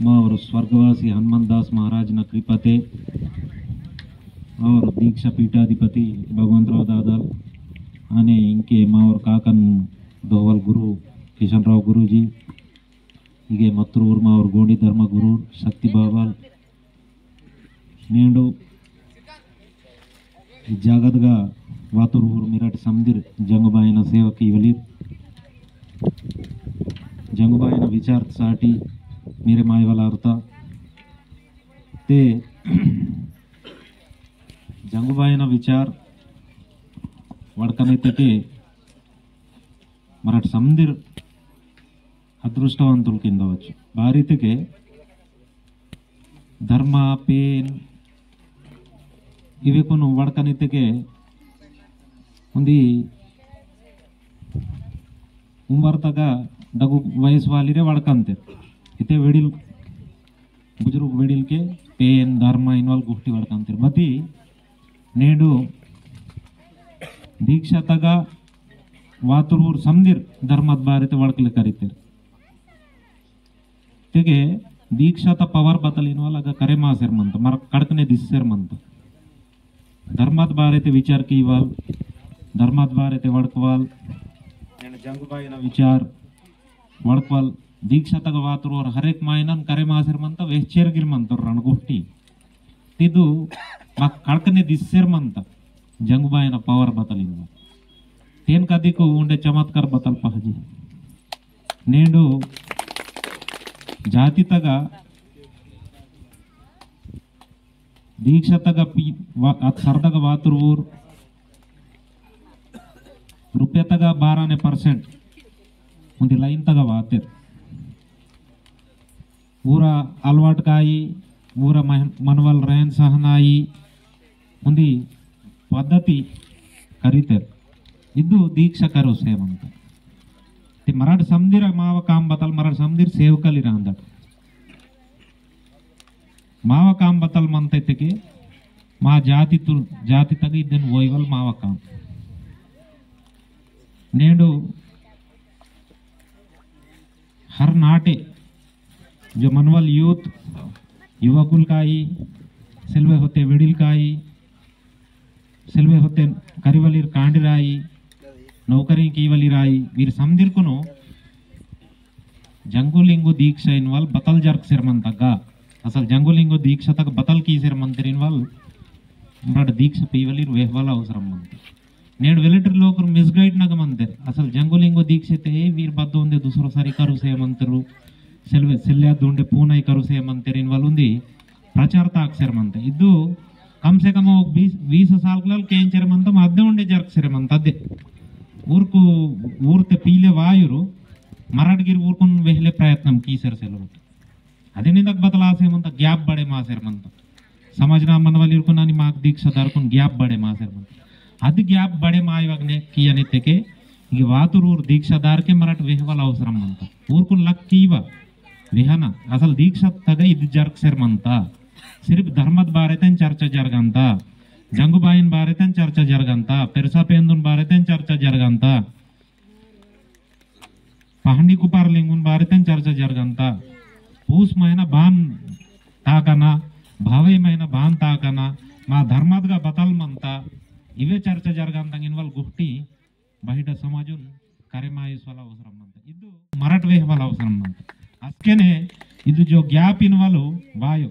मावर स्वर्गवासी हनुमानदास महाराज कृपते और दीक्षा पीठाधिपति भगवंतराव दादा आने इंके मावर काकन दोवल गुरु किशन राव गुरुजी हे मतूर मावर गोडी धर्म गुरु शक्ति बाबा नीं जगत वातूर मिराट समीर जंगबाइन सेवक इवली जंगबाइन विचार साठी ਮੇਰੇ ਮਾਏ ਵਾਲਾ ਅਰਤਾ ਤੇ జంగుబాయిన విచార్ వడకనెత్తికి మరటి సందిర్ అదృష్టవంతులు కింద వచ్చు భారీతికి ధర్మ పేన్ ఇవి కొను వడకనెత్తికి ఉంది ఉంబర్తగా డగు వయసు వాళ్ళరే వడకంతే ವಡಕಂತೆ ಇತ್ತೆ ವೆಡಿಲ್ ಬುಜುರ್ಗ್ ವೆಡಿಲ್ಕೆ ಪೇನ್ ಧರ್ಮ ಇನ್ವಾಲ್ ಗುಷ್ಟಿ ವಡ್ಕಂತೀರಿ ಮತಿ నేడు ದೀಕ್ಷಾತಗ ವಾತುರ್ವೂರ್ ಸಮದಿರ್ ಧರ್ಮದ ಬಾರಿತೆ ವಡ್ಕಲಿ ಕರಿತೀರಿ ತೆಗೆ ದೀಕ್ಷಾತ ಪವರ್ ಬದಲಿನ ಆಗ ಕರೆ ಮಾಸೇರ್ಮಂತ ಮರ ಕಡ್ಕನೆ ದಿಸ್ಸೇರ್ಮಂತ ಧರ್ಮದ ಬಾರೈತೆ ವಿಚಾರ ಕೀವಾಲ್ ಧರ್ಮದ ಬಾರೈತೆ ವಡ್ಕವಾಲ್ నేను జంగుబాయిన విచార్ ದೀಕ್ಷಾ ತಗವಾತರು ಅವ್ರು ಹರೇಕ್ ಮಾಯನನ್ ಕರೆ ಮಾಸಿರ್ಮಂತ ವೆಚ್ಚೇರ್ಗಿರ್ಮಂತವ್ರು ರಣಗುಫ್ಟಿ ತಿದು ಮಕ್ ಕಳ್ಕನೆ ದಿಸ್ಸಿರ್ಮಂತ ಜಂಗುಬಾಯನ ಪವರ್ ಬತಲಿಂದ ತೇನ್ ಕದಿಕು ಉಂಡೆ ಚಮತ್ಕಾರ ಬತಲ್ಪ ಹಜಿ ನೇಡು ಜಾತಿ ತಗ ದೀಕ್ಷಾ ತಗ ಪಿ ಸರ್ದಗ ವಾತರು ಊರು ರೂಪಾಯಿ ತಗ ಬಾರನೇ ಪರ್ಸೆಂಟ್ ಒಂದು ಲೈನ್ ತಗ ವಾತಿರ್ ಊರ ಅಲ್ವಾಟ್ಕಾಯಿ ಊರ ಮನವಲ್ ರೇನ್ ಸಹನಾಯಿ ಒಂದು ಪದ್ಧತಿ ಕರೀತಾರೆ ಇದು ದೀಕ್ಷಕರು ಸೇವ್ ಅಂತ ಮರಾಠ ಸಮದಿರ ಮಾವ ಕಾಂಬತಲ್ ಮರಾಠ ಸಮದಿರ್ ಸೇವಕಲಿರ ಅಂದಟ ಮಾವ ಕಾಂಬತಲ್ ಮಂತೈತೆಗೆ మా జాతి జాతి తగ్గ ఇద్దరు ఓయవల్ మావకం నేడు హర్ నాటే जो मनवल यूथ युवा कुल का ही सिलवे होते वेडिल का ही सिलवे होते करीवलीर कांड राई नौकरी की वली राई, वीर समीर को जंगुलिंगो दीक्ष इन बतल जर्क सिरमन तक असल जंगुलिंगो दीक्ष तक बतल की सिरमन तेरी वाल ब्रड दीक्ष पीवलीर वेह वाला उस रमन ने वेलेटर लोग मिसगैड नगमन असल जंगुलिंगो दीक्ष ते वीर बद्दों दूसरों सारी करुसे ಸೆಲ್ವೆ ಸೆಲ್ಯಾದುಂಡೆ ಪೂನೈ ಕರುಸೇಮ್ ಅಂತಾರೆ ಇನ್ವಲ್ಲೊಂದು ಪ್ರಚಾರತ ಹಾಕ್ಸೇರಮಂತ ಇದ್ದು ಕಮ್ಸೆ ಕಮ ಬೀಸ್ ಬೀಸ ಸಾಲ್ಗಳಲ್ಲಿ ಕೇಂಚರಮಂತ ಅದ್ದೇ ಉಂಡೆ ಜರ್ಕ್ಸೇರಮಂತ ಅದೇ ಊರ್ಕು ಊರ್ತೆ ಪೀಲೆ ವಾಯುರು ಮರಾಠಗಿರಿ ಊರ್ಕೊಂಡು ವೆಹಲೆ ಪ್ರಯತ್ನ ಕೀಸರ್ ಸೆಲ್ವ ಅದೇ ನಿಂದಕ್ಕೆ ಬದಲಾಸೇಮಂತ ಗ್ಯಾಪ್ ಬಡೆ ಮಾಸೇರಮಂತ ಸಮಾಜನ ಮನವಲ್ಲಿ ಇರ್ಕೊಂಡು ನಾನು ಮಾಕ್ ದೀಕ್ಷಾ ದಾರ್ಕೊಂಡು ಗ್ಯಾಪ್ ಬಡೆ ಮಾಸೇರಮಂತ ಅದು ಗ್ಯಾಪ್ ಬಡೆ ಮಾ ಇವಾಗನೇ ಕೀ ಅನಿತ್ಯಕ್ಕೆ ಈಗ ವಾತೂರು ಊರು ದೀಕ್ಷಾದಾರ್ಕೆ ಮರಾಠ ವೆಹವಲ್ ಅವಸರಂ ಅಂತ ಊರ್ಕೊಂಡು ಲಕ್ ಕೀವ रिहान असल दीक्ष तक इधरक शर्मंत सिर्फ़ धर्म बारे चर्चा जरगंत। जंगुबाइन बारे चर्चा जरगंत। पेरसा पेन्दुन बारे चर्चा जरगंत। पहाड़ी कुपार लिंग बारे चर्चा जरगंत। पूस्म बाकना भावयम बाकना धर्म का बतलमंत इवे चर्च जरगंत इन वाल गुफ्टी बैठ सामजन करेमायुस वाल अवसर इधर मराठवेह वाल अवसर ಅಸ್ಕೆನೆ ಇದು ಜೋ ಗ್ಯಾಪ್ ಇನ್ವಾಲು ವಾಯು